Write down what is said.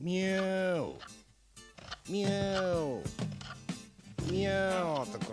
ミュー。ミュー。ミューとか